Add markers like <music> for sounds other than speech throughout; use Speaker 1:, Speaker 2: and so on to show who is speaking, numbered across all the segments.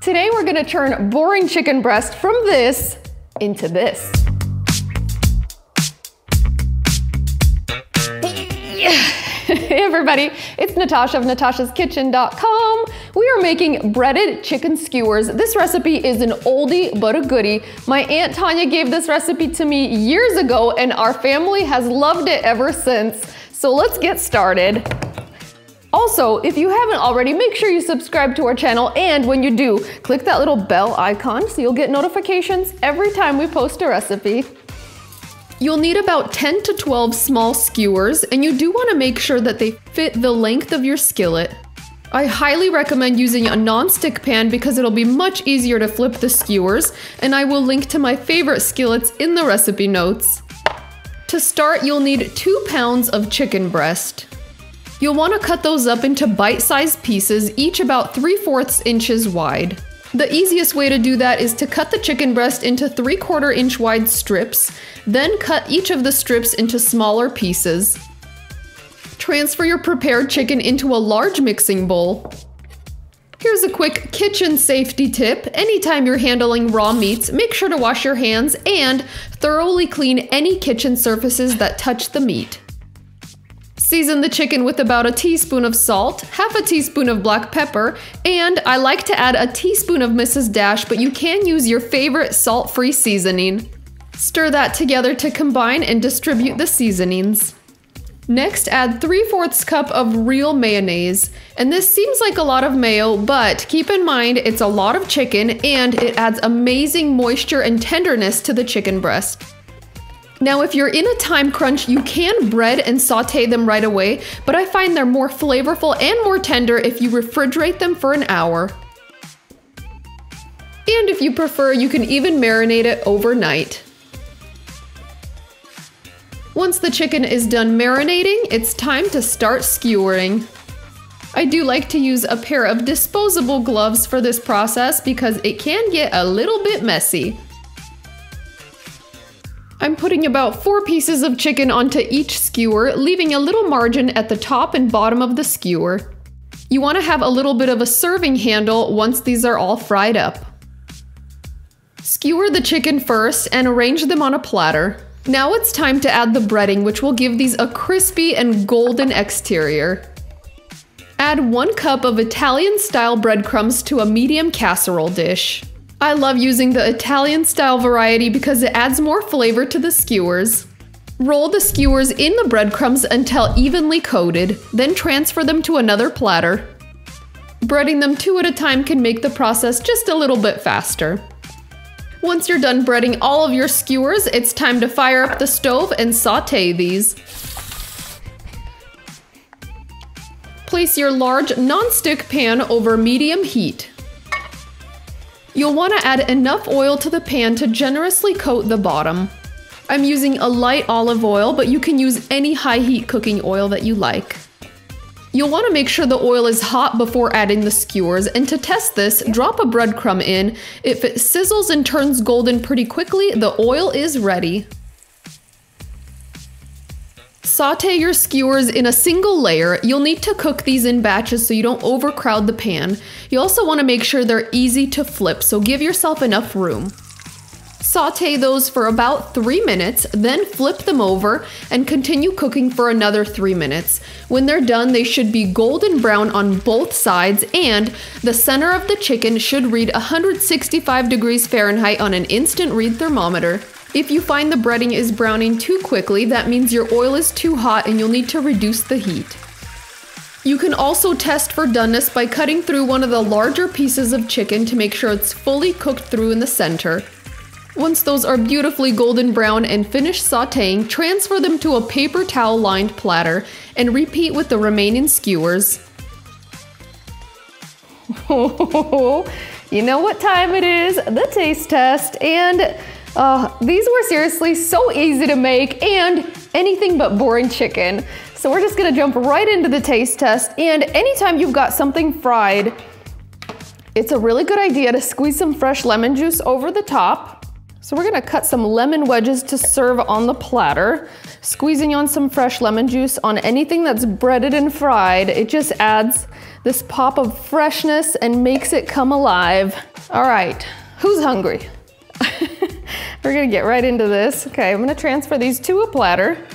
Speaker 1: Today we're gonna turn boring chicken breast from this into this. Hey <laughs> everybody, it's Natasha of natashaskitchen.com. We are making breaded chicken skewers. This recipe is an oldie but a goodie. My Aunt Tanya gave this recipe to me years ago and our family has loved it ever since. So let's get started. Also, if you haven't already, make sure you subscribe to our channel and when you do, click that little bell icon so you'll get notifications every time we post a recipe. You'll need about 10 to 12 small skewers and you do want to make sure that they fit the length of your skillet. I highly recommend using a non-stick pan because it'll be much easier to flip the skewers and I will link to my favorite skillets in the recipe notes. To start, you'll need 2 pounds of chicken breast. You'll want to cut those up into bite-sized pieces, each about 3 fourths inches wide. The easiest way to do that is to cut the chicken breast into 3 quarter inch wide strips, then cut each of the strips into smaller pieces. Transfer your prepared chicken into a large mixing bowl. Here's a quick kitchen safety tip. Anytime you're handling raw meats, make sure to wash your hands and thoroughly clean any kitchen surfaces that touch the meat. Season the chicken with about a teaspoon of salt, half a teaspoon of black pepper, and I like to add a teaspoon of Mrs. Dash, but you can use your favorite salt-free seasoning. Stir that together to combine and distribute the seasonings. Next, add 3 fourths cup of real mayonnaise. And this seems like a lot of mayo, but keep in mind it's a lot of chicken and it adds amazing moisture and tenderness to the chicken breast. Now, if you're in a time crunch, you can bread and saute them right away, but I find they're more flavorful and more tender if you refrigerate them for an hour. And if you prefer, you can even marinate it overnight. Once the chicken is done marinating, it's time to start skewering. I do like to use a pair of disposable gloves for this process because it can get a little bit messy. I'm putting about four pieces of chicken onto each skewer, leaving a little margin at the top and bottom of the skewer. You want to have a little bit of a serving handle once these are all fried up. Skewer the chicken first and arrange them on a platter. Now it's time to add the breading, which will give these a crispy and golden exterior. Add one cup of Italian style breadcrumbs to a medium casserole dish. I love using the Italian style variety because it adds more flavor to the skewers. Roll the skewers in the breadcrumbs until evenly coated, then transfer them to another platter. Breading them two at a time can make the process just a little bit faster. Once you're done breading all of your skewers, it's time to fire up the stove and saute these. Place your large non-stick pan over medium heat. You'll want to add enough oil to the pan to generously coat the bottom. I'm using a light olive oil, but you can use any high heat cooking oil that you like. You'll want to make sure the oil is hot before adding the skewers, and to test this, drop a breadcrumb in. If it sizzles and turns golden pretty quickly, the oil is ready. Saute your skewers in a single layer. You'll need to cook these in batches so you don't overcrowd the pan. You also want to make sure they're easy to flip, so give yourself enough room. Saute those for about 3 minutes, then flip them over and continue cooking for another 3 minutes. When they're done, they should be golden brown on both sides and the center of the chicken should read 165 degrees Fahrenheit on an instant read thermometer. If you find the breading is browning too quickly, that means your oil is too hot and you'll need to reduce the heat. You can also test for doneness by cutting through one of the larger pieces of chicken to make sure it's fully cooked through in the center. Once those are beautifully golden brown and finished sauteing, transfer them to a paper towel lined platter and repeat with the remaining skewers. <laughs> you know what time it is? The taste test and uh, these were seriously so easy to make and anything but boring chicken. So we're just gonna jump right into the taste test. And anytime you've got something fried, it's a really good idea to squeeze some fresh lemon juice over the top. So we're gonna cut some lemon wedges to serve on the platter. Squeezing on some fresh lemon juice on anything that's breaded and fried, it just adds this pop of freshness and makes it come alive. All right, who's hungry? We're gonna get right into this. Okay, I'm gonna transfer these to a platter.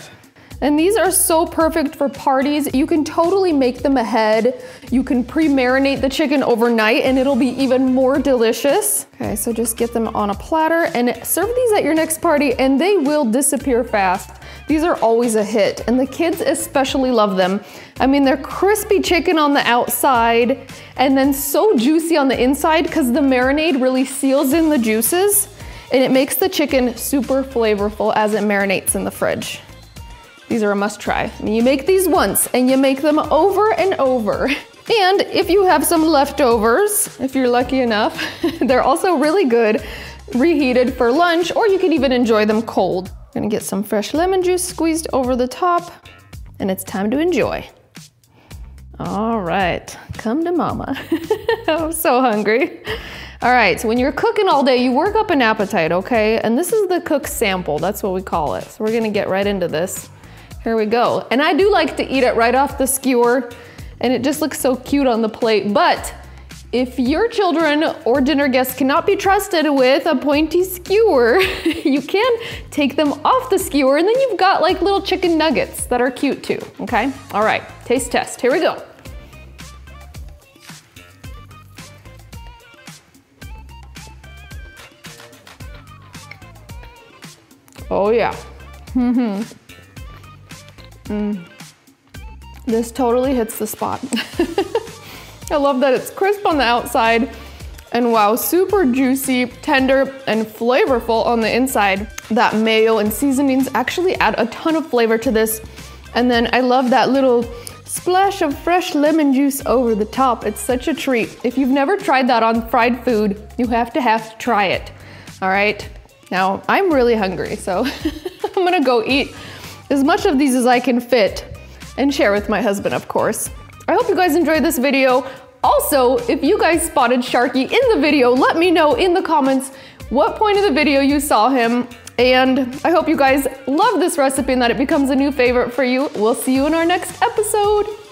Speaker 1: And these are so perfect for parties. You can totally make them ahead. You can pre-marinate the chicken overnight and it'll be even more delicious. Okay, so just get them on a platter and serve these at your next party and they will disappear fast. These are always a hit and the kids especially love them. I mean, they're crispy chicken on the outside and then so juicy on the inside because the marinade really seals in the juices and it makes the chicken super flavorful as it marinates in the fridge. These are a must try. You make these once and you make them over and over. <laughs> And if you have some leftovers, if you're lucky enough, <laughs> they're also really good reheated for lunch or you can even enjoy them cold. I'm gonna get some fresh lemon juice squeezed over the top and it's time to enjoy. All right, come to mama. <laughs> I'm so hungry. All right, so when you're cooking all day, you work up an appetite, okay? And this is the cook sample, that's what we call it. So we're gonna get right into this. Here we go. And I do like to eat it right off the skewer and it just looks so cute on the plate. But if your children or dinner guests cannot be trusted with a pointy skewer, <laughs> you can take them off the skewer and then you've got like little chicken nuggets that are cute too, okay? All right, taste test, here we go. Oh yeah. Mm-hmm. Mm. This totally hits the spot. <laughs> I love that it's crisp on the outside and wow, super juicy, tender, and flavorful on the inside. That mayo and seasonings actually add a ton of flavor to this. And then I love that little splash of fresh lemon juice over the top. It's such a treat. If you've never tried that on fried food, you have to have to try it. All right, now I'm really hungry, so <laughs> I'm gonna go eat as much of these as I can fit and share with my husband, of course. I hope you guys enjoyed this video. Also, if you guys spotted Sharky in the video, let me know in the comments what point of the video you saw him. And I hope you guys love this recipe and that it becomes a new favorite for you. We'll see you in our next episode.